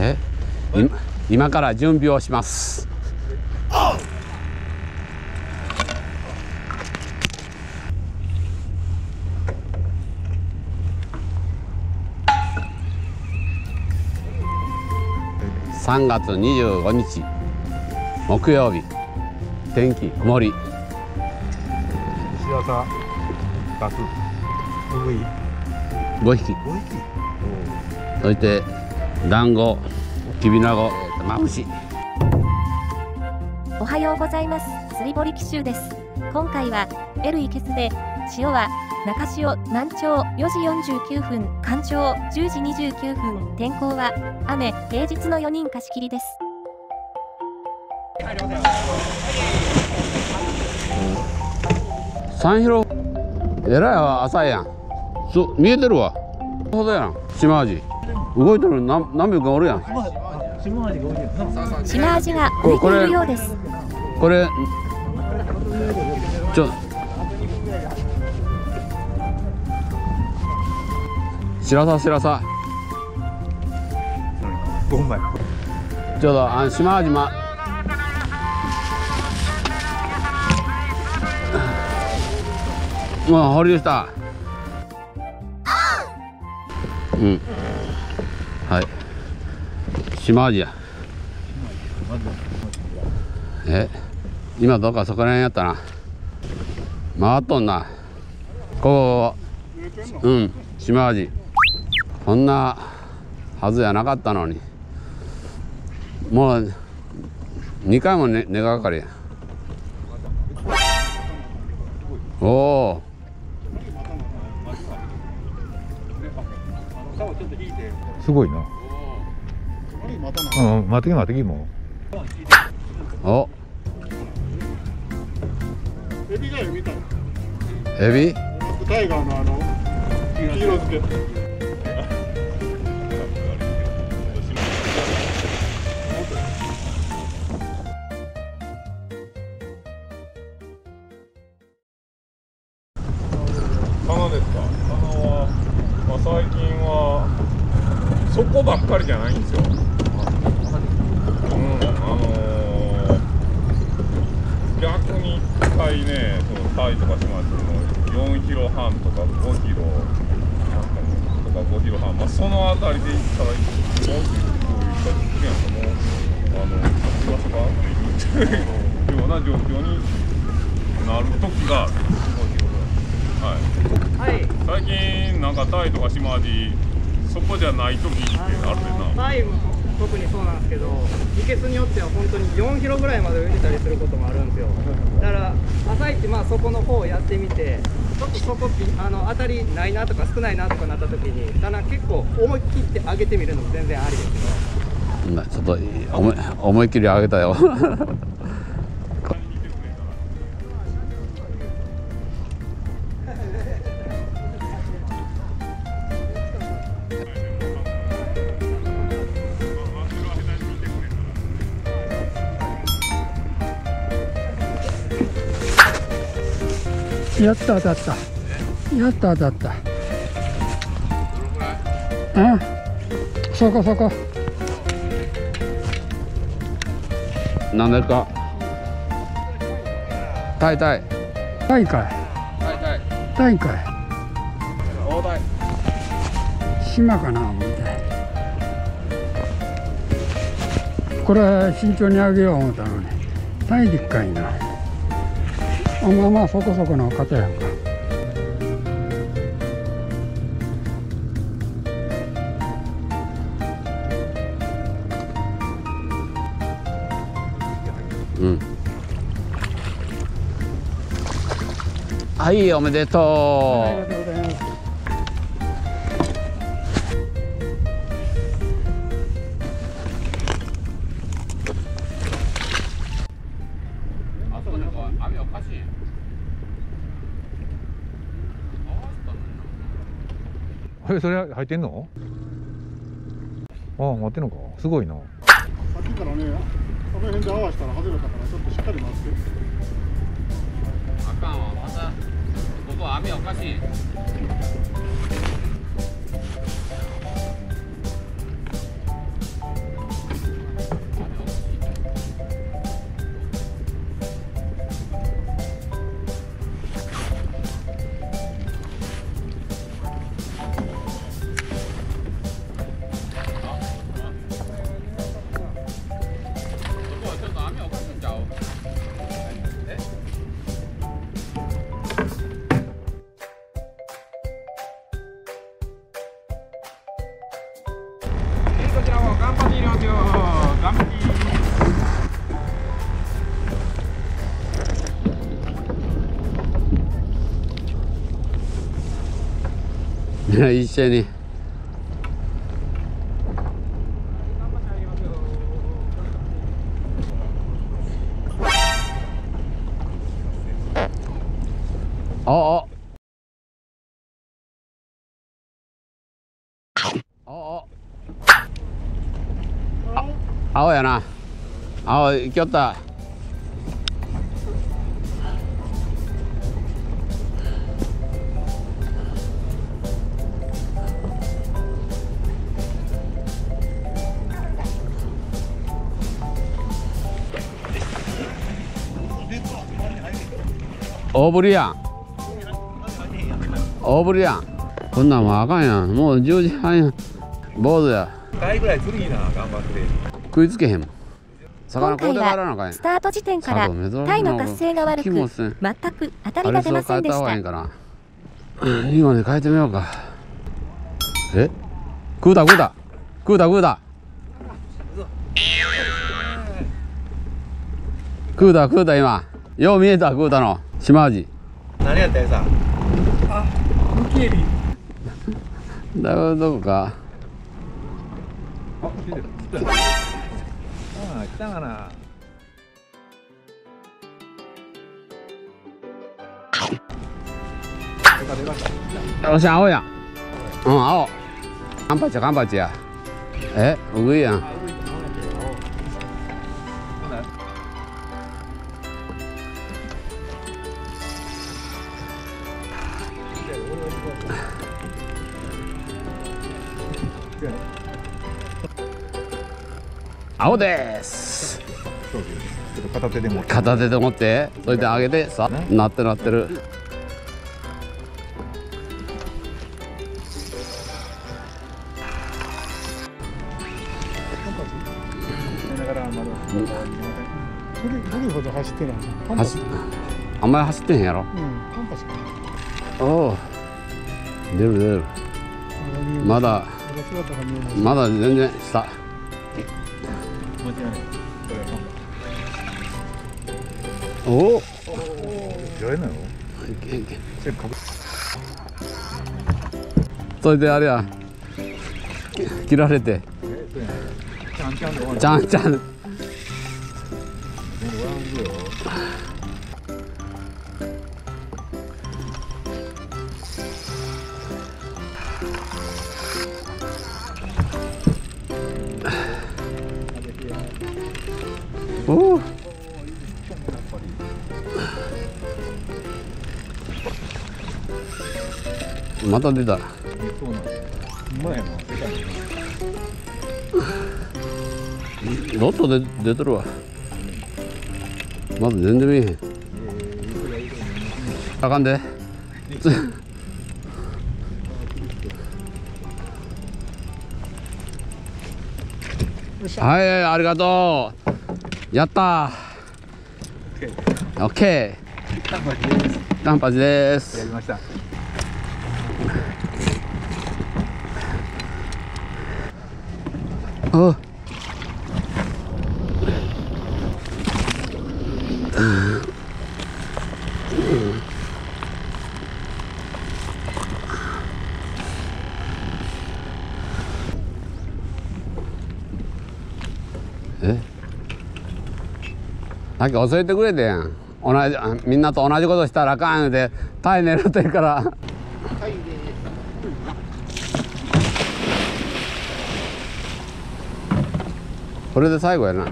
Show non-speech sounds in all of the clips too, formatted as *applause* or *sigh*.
え？今今から準備をします。3月25日木曜日。天気曇り。幸さガス MV 5匹？5匹そして団子きびなごまぶしおはようございます。釣り堀紀州です。今回は、L いけすで、潮は、中潮、南潮4時49分、干潮10時29分、天候は、雨、平日の4人貸し切りです。三広えらいわ浅いやんす見えてるわほどやん島味動いてる何何秒かおるやん。島味が浮いているようです。これちょ白さ白さ。5分前ちょうどあの島味まもう放流した。うん。はい島味やえ今どっかそこら辺やったな。回っとんな。ここうん島味こんなはずやなかったのに。もう2回もね根がかかりや。おおすごいな。うん待ってき待ってきもお。エビがよ見た。エビ？タイガーのあの黄色漬け半とか5キロとか5キロ半まあその辺りで行ったら4キロ行ったりするやんかもうあの場所が歩いてるような状況になる時がある5キロぐらいはいはい、最近なんかタイとか島味そこじゃない時ってあるでなタイも特にそうなんですけど、いけすによっては本当に4キロぐらいまで泳いでたりすることもあるんですよ。だから、朝一、まあそこの方をやってみて、ちょっとそこあの当たりないなとか少ないなとかなった時に、棚結構思い切って上げてみるのも全然ありですけど。なちょっと思い思いっきり上げたよやった当たった。やった当たった。あそこそこなんですか？タイタイ。タイタイ大会大タイ島かな思って。これ慎重にあげよう思ったのに。大陸かいなあまあまあそこそこの方やんか。うん。はいおめでとうえそれ入ってんの？ああ待ってんのか。すごいな。さっきからねこの辺で合わせたら外れたからちょっとしっかり待ってあかんわ。またここ網おかしいな *laughs* 一緒に。あ。あ青やな。青行きよった。大ぶりやん。大ぶりやん。こんなんもうあかんやん。もう10時半や。坊主や。回ぐらい釣りいな頑張って食いつけへんもん。魚今回買うて帰らなあかんやん。はスタート時点からタイの活性が悪く全く当たりが出ませんでした。今ね変えてみようか。え？食うた食うた。食うた食うた。食うた食うた今よう見えた食うたの。島味何やったんさ？だいぶどこか？あ来てる。ああ来たかな。よっしゃ青や。うん青。カンパチやカンパチや。えうぐいやん青です。片手でも片手で持って。それで上げて。さねなってるなってる。どれほど走ってない。あんまり走ってへんやろ？うん出る出る。まだまだ全然下おお。それであれや。き切られて。ちゃんちゃんまた出たそうなうまいなロットで出てるわ。まだ全然見えへん。あかんで。はいありがとう。やった。ー。オッケー。カンパチです。やりましたおえ？さっき教えてくれてやん。同じあみんなと同じことしたらあかん言うてタイ狙ってるから。これで最後やな。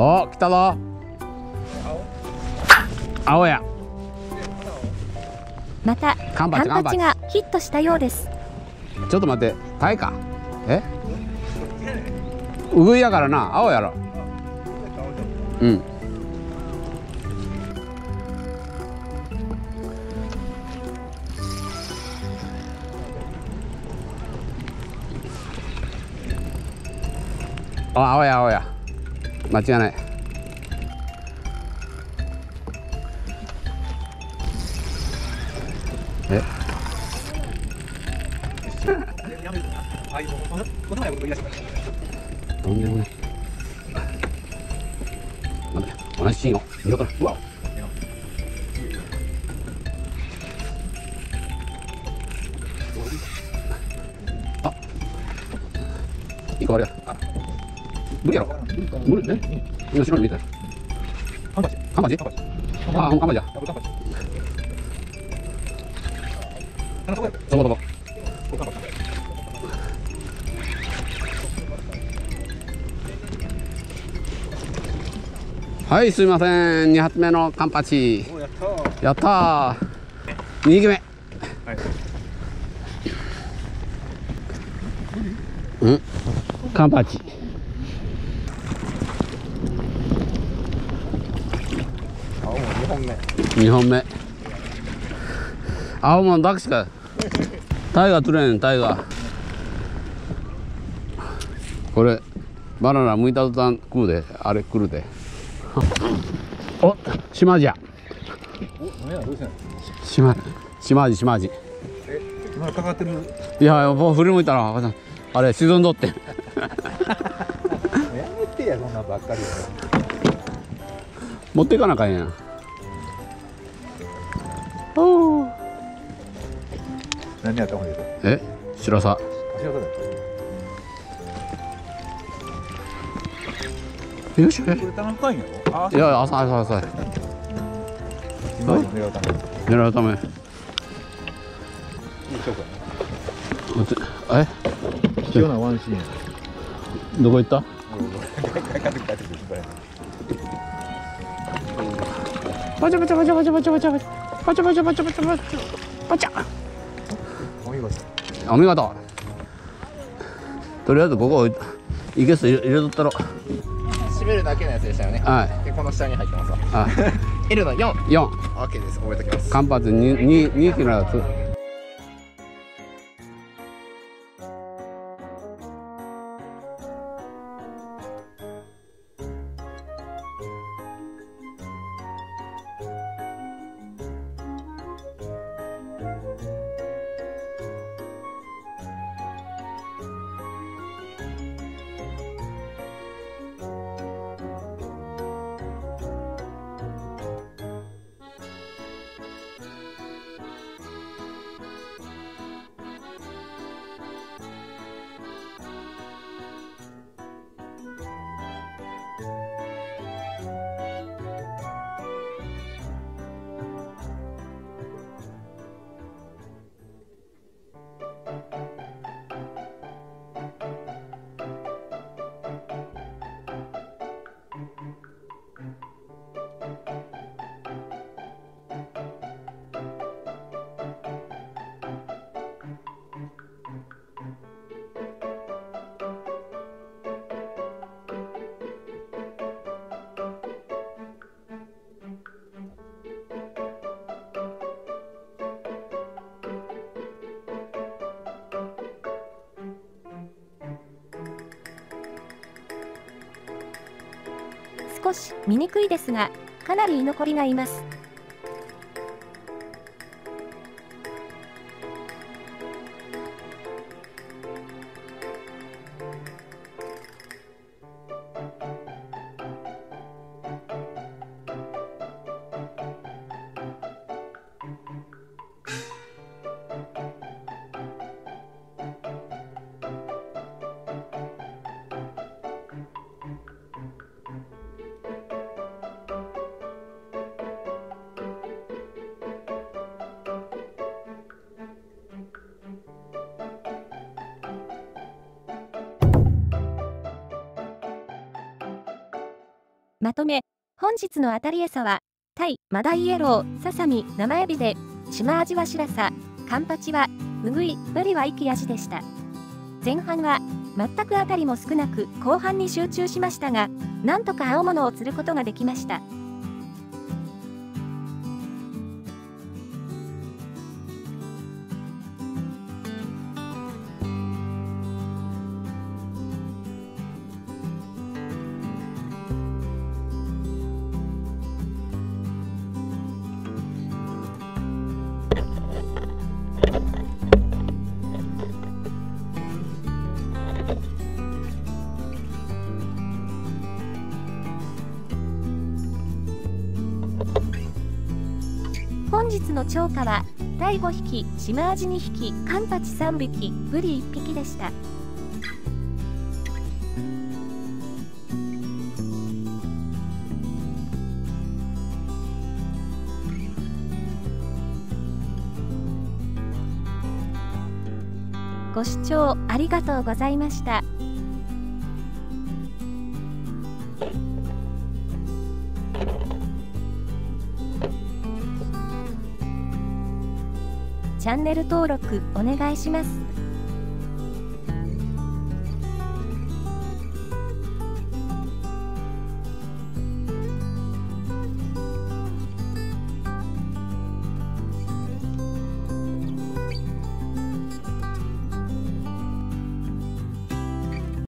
お来たぞ。青やまたカンパチがヒットしたようです。ちょっと待ってタイか？え？上やからな青やろ。うん。あ青や青や。間違いない。あ、もう、とんでもない。なん、同じシーンを見よかな。うわあ、れや。無理やろ。無理ね。後ろに見えた。カンパチ。カンパチ。ああ、カンパチや。そこそこ。はいすいません。2発目のカンパチ。やったー。2撃目。うん？カンパチ。2本目。青物だけしか。タイガー取れんタイガー。これバナナ剥いた途端食うで。あれ来るでお島じゃ。島島味島味まだかかってるいやもう振り向いたらあれ沈んどってやめてやそんなばっかり持っていかなあかんやん。何やったほんでえ白さ。足技だよいよいしいんやろ？あょいや朝朝朝今の狙うため。に狙うため。いい勝負やうつえ？な貴重なワンシーンや。どこ行った？バチャバチャバチャバチャバチャバチャバチャバチャバチャバチャバチャバチャバチャお見事。お見事。とりあえずここいけす入れ入れとったろ。閉めるだけのやつでしたよね。はいで、この下に入ってますわ。あ *laughs* L の4。4 OK です。覚えておきます。間髪 2, 2, 2キロのや少し見にくいですが、かなり居残りがいます。まとめ、本日の当たり餌は、タイ、マダイイエロー、ササミ、生エビで、シマアジは白さ、カンパチは、ウグイ、ブリは生き味でした。前半は、全く当たりも少なく、後半に集中しましたが、なんとか青物を釣ることができました。日の超過は、タイ5匹、シマアジ2匹、カンパチ3匹、ブリ1匹でした。ご視聴ありがとうございました。チャンネル登録お願いします。